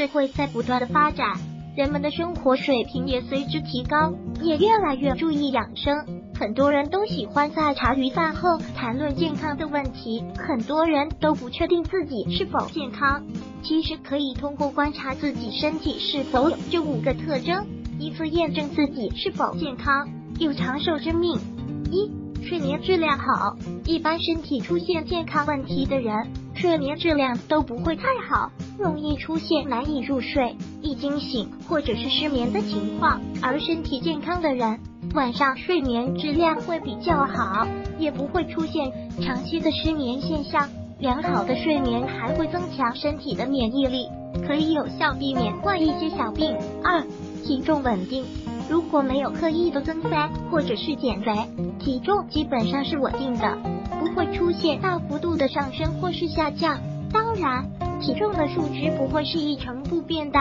社会在不断的发展，人们的生活水平也随之提高，也越来越注意养生。很多人都喜欢在茶余饭后谈论健康的问题，很多人都不确定自己是否健康。其实可以通过观察自己身体是否有这五个特征，依次验证自己是否健康，有长寿之命。一、睡眠质量好。一般身体出现健康问题的人，睡眠质量都不会太好，容易出现难以入睡、易惊醒或者是失眠的情况。而身体健康的人，晚上睡眠质量会比较好，也不会出现长期的失眠现象。良好的睡眠还会增强身体的免疫力，可以有效避免患一些小病。二、体重稳定，如果没有刻意的增肥或者是减肥，体重基本上是稳定的，不会出现大幅度的上升或是下降。当然，体重的数值不会是一成不变的，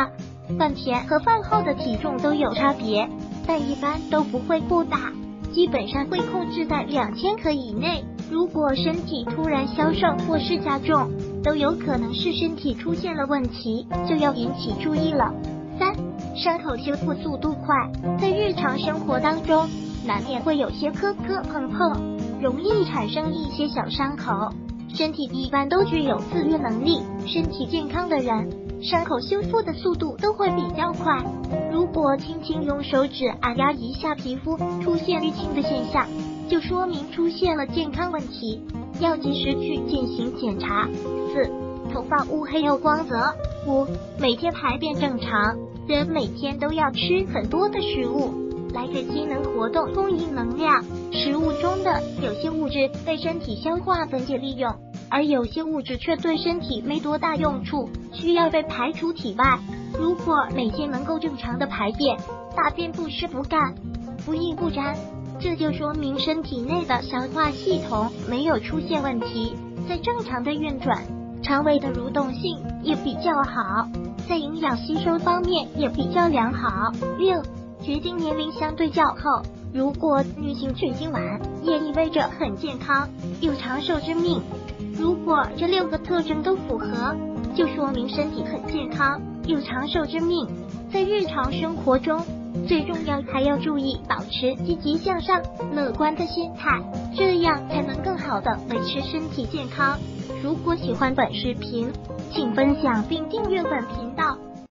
饭前和饭后的体重都有差别，但一般都不会过大，基本上会控制在两千克以内。如果身体突然消瘦或是加重，都有可能是身体出现了问题，就要引起注意了。三、伤口修复速度快，在日常生活当中，难免会有些磕磕碰碰，容易产生一些小伤口。身体一般都具有自愈能力，身体健康的人，伤口修复的速度都会比较快。如果轻轻用手指按压一下皮肤，出现淤青的现象。就说明出现了健康问题，要及时去进行检查。四、头发乌黑又光泽。五、每天排便正常。人每天都要吃很多的食物，来给机能活动供应能量。食物中的有些物质被身体消化分解利用，而有些物质却对身体没多大用处，需要被排出体外。如果每天能够正常的排便，大便不湿不干，不硬不粘。这就说明身体内的消化系统没有出现问题，在正常的运转，肠胃的蠕动性也比较好，在营养吸收方面也比较良好。六，绝经年龄相对较后，如果女性绝经晚，也意味着很健康，有长寿之命。如果这六个特征都符合，就说明身体很健康，有长寿之命。在日常生活中。最重要还要注意保持积极向上、乐观的心态，这样才能更好的维持身体健康。如果喜欢本视频，请分享并订阅本频道。